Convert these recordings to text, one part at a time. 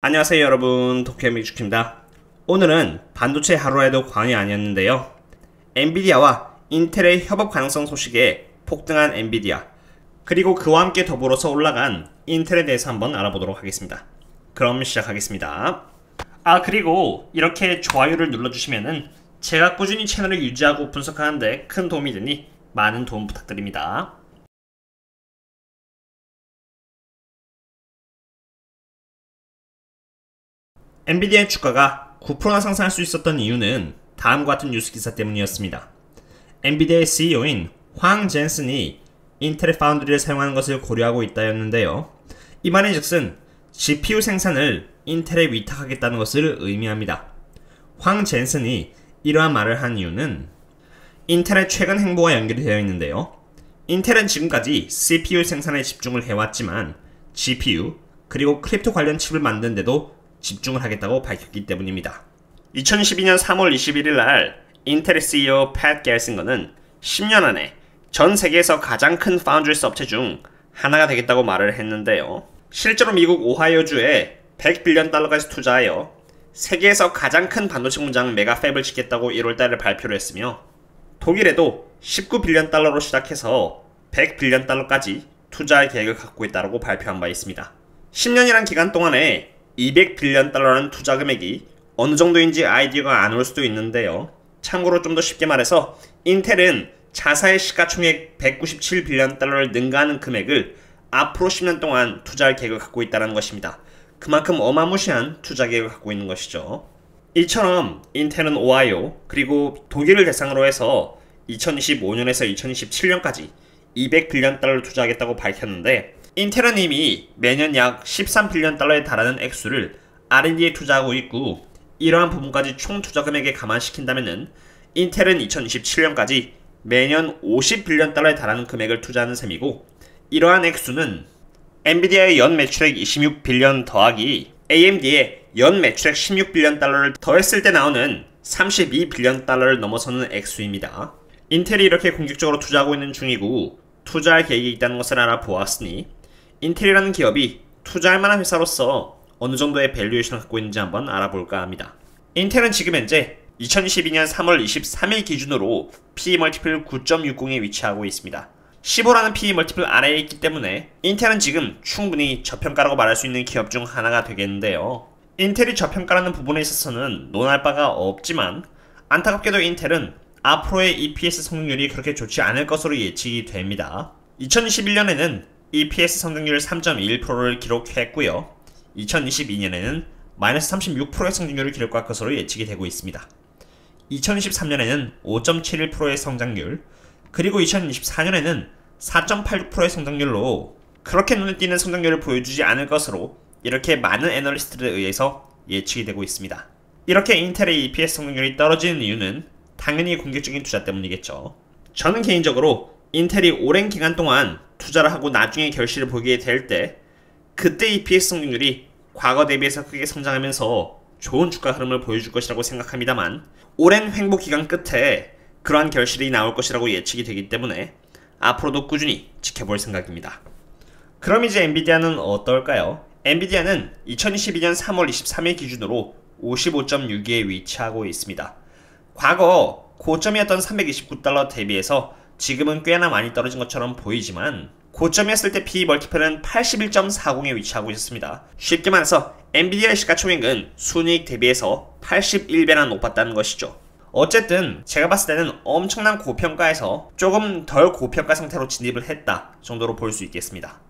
안녕하세요 여러분. 도쿄미주키입니다. 오늘은 반도체 하루에도 광이 아니었는데요. 엔비디아와 인텔의 협업 가능성 소식에 폭등한 엔비디아 그리고 그와 함께 더불어서 올라간 인텔에 대해서 한번 알아보도록 하겠습니다. 그럼 시작하겠습니다. 아 그리고 이렇게 좋아요를 눌러주시면은 제가 꾸준히 채널을 유지하고 분석하는데 큰 도움이 되니 많은 도움 부탁드립니다 엔비디아의 주가가 9%나 상승할 수 있었던 이유는 다음과 같은 뉴스 기사 때문이었습니다. 엔비디아의 CEO인 황 젠슨이 인텔의 파운드리를 사용하는 것을 고려하고 있다였는데요. 이 말인 즉슨 GPU 생산을 인텔에 위탁하겠다는 것을 의미합니다. 황 젠슨이 이러한 말을 한 이유는 인텔의 최근 행보와 연결이 되어 있는데요. 인텔은 지금까지 CPU 생산에 집중을 해왔지만 GPU 그리고 크립토 관련 칩을 만드는데도 집중을 하겠다고 밝혔기 때문입니다. 2012년 3월 21일 날 인텔 CEO 팻 갤싱거는 10년 안에 전 세계에서 가장 큰 파운드리스 업체 중 하나가 되겠다고 말을 했는데요. 실제로 미국 오하이오주에 100 billion 달러까지 투자하여 세계에서 가장 큰 반도체 공장 mega fab을 짓겠다고 1월달에 발표를 했으며 독일에도 19 billion 달러로 시작해서 100빌리언 달러까지 투자할 계획을 갖고 있다고 발표한 바 있습니다. 10년이란 기간 동안에 200빌리언 달러라는 투자 금액이 어느 정도인지 아이디어가 안 올 수도 있는데요. 참고로 좀 더 쉽게 말해서 인텔은 자사의 시가총액 197빌리언 달러를 능가하는 금액을 앞으로 10년 동안 투자할 계획을 갖고 있다는 것입니다. 그만큼 어마무시한 투자 계획을 갖고 있는 것이죠. 이처럼 인텔은 오하이오 그리고 독일을 대상으로 해서 2025년에서 2027년까지 200빌리언 달러를 투자하겠다고 밝혔는데 이미 매년 약 13빌리언 달러에 달하는 액수를 R&D에 투자하고 있고 이러한 부분까지 총 투자 금액에 감안시킨다면 인텔은 2027년까지 매년 50빌리언 달러에 달하는 금액을 투자하는 셈이고 이러한 액수는 엔비디아의 연 매출액 26빌리언 더하기 AMD의 연 매출액 16빌리언 달러를 더했을 때 나오는 32빌리언 달러를 넘어서는 액수입니다. 인텔이 이렇게 공격적으로 투자하고 있는 중이고 투자할 계획이 있다는 것을 알아보았으니 인텔이라는 기업이 투자할 만한 회사로서 어느 정도의 valuation을 갖고 있는지 한번 알아볼까 합니다. 인텔은 지금 현재 2022년 3월 23일 기준으로 PE multiple 9.60에 위치하고 있습니다. 15라는 PE multiple 아래에 있기 때문에 인텔은 지금 충분히 저평가라고 말할 수 있는 기업 중 하나가 되겠는데요. 인텔이 저평가라는 부분에 있어서는 논할 바가 없지만 안타깝게도 인텔은 앞으로의 EPS 성능률이 그렇게 좋지 않을 것으로 예측이 됩니다. 2021년에는 EPS 성장률 3.1%를 기록했고요. 2022년에는 마이너스 36%의 성장률을 기록할 것으로 예측이 되고 있습니다. 2023년에는 5.71%의 성장률, 그리고 2024년에는 4.86%의 성장률로 그렇게 눈에 띄는 성장률을 보여주지 않을 것으로 이렇게 많은 애널리스트들에 의해서 예측이 되고 있습니다. 이렇게 인텔의 EPS 성장률이 떨어지는 이유는 당연히 공격적인 투자 때문이겠죠. 저는 개인적으로 인텔이 오랜 기간 동안 투자를 하고 나중에 결실을 보게 될 때 그때 EPS 성장률이 과거 대비해서 크게 성장하면서 좋은 주가 흐름을 보여줄 것이라고 생각합니다만 오랜 횡보 기간 끝에 그러한 결실이 나올 것이라고 예측이 되기 때문에 앞으로도 꾸준히 지켜볼 생각입니다. 그럼 이제 엔비디아는 어떨까요? 엔비디아는 2022년 3월 23일 기준으로 55.6위에 위치하고 있습니다. 과거 고점이었던 329달러 대비해서 지금은 꽤나 많이 떨어진 것처럼 보이지만 고점이었을 때 PE 멀티플은 81.40에 위치하고 있었습니다. 쉽게 말해서 엔비디아의 시가총액은 순이익 대비해서 81배나 높았다는 것이죠. 어쨌든 제가 봤을 때는 엄청난 고평가에서 조금 덜 고평가 상태로 진입을 했다 정도로 볼 수 있겠습니다.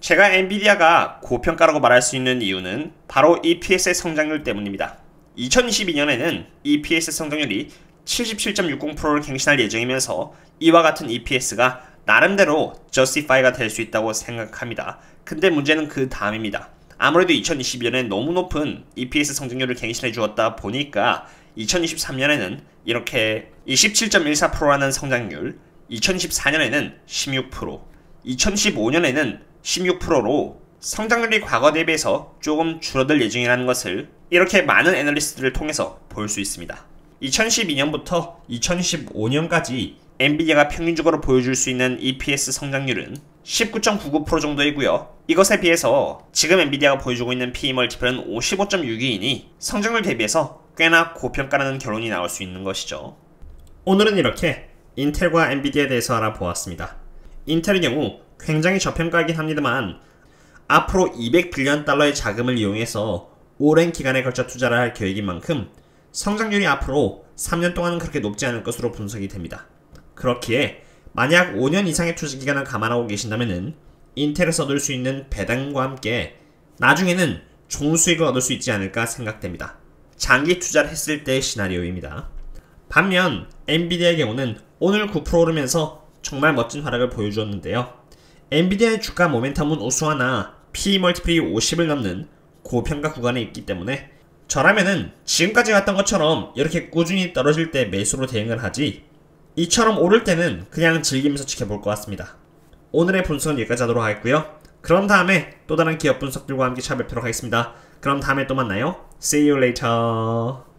제가 엔비디아가 고평가라고 말할 수 있는 이유는 바로 EPS의 성장률 때문입니다. 2022년에는 EPS 성장률이 77.60%를 갱신할 예정이면서 이와 같은 EPS가 나름대로 justify가 될 수 있다고 생각합니다. 근데 문제는 그 다음입니다. 아무래도 2022년에 너무 높은 EPS 성장률을 갱신해 주었다 보니까 2023년에는 이렇게 27.14%라는 성장률, 2024년에는 16%, 2015년에는 16%로 성장률이 과거 대비해서 조금 줄어들 예정이라는 것을 이렇게 많은 애널리스트를 통해서 볼 수 있습니다. 2012년부터 2015년까지 엔비디아가 평균적으로 보여줄 수 있는 EPS 성장률은 19.99% 정도이고요. 이것에 비해서 지금 엔비디아가 보여주고 있는 PE 멀티플은 55.62이니 성장률 대비해서 꽤나 고평가라는 결론이 나올 수 있는 것이죠. 오늘은 이렇게 인텔과 엔비디아에 대해서 알아보았습니다. 인텔의 경우 굉장히 저평가이긴 합니다만 앞으로 200빌리언 달러의 자금을 이용해서 오랜 기간에 걸쳐 투자를 할 계획인 만큼 성장률이 앞으로 3년 동안은 그렇게 높지 않을 것으로 분석이 됩니다. 그렇기에 만약 5년 이상의 투자 기간을 감안하고 계신다면 인텔에서 얻을 수 있는 배당과 함께 나중에는 종수익을 얻을 수 있지 않을까 생각됩니다. 장기 투자를 했을 때의 시나리오입니다. 반면 엔비디아의 경우는 오늘 9% 오르면서 정말 멋진 활약을 보여주었는데요. 엔비디아의 주가 모멘텀은 우수하나 P 멀티플이 50을 넘는 고평가 구간에 있기 때문에 저라면은 지금까지 갔던 것처럼 이렇게 꾸준히 떨어질 때 매수로 대응을 하지 이처럼 오를 때는 그냥 즐기면서 지켜볼 것 같습니다. 오늘의 분석은 여기까지 하도록 하겠고요. 그럼 다음에 또 다른 기업 분석들과 함께 찾아뵙도록 하겠습니다. 그럼 다음에 또 만나요. See you later.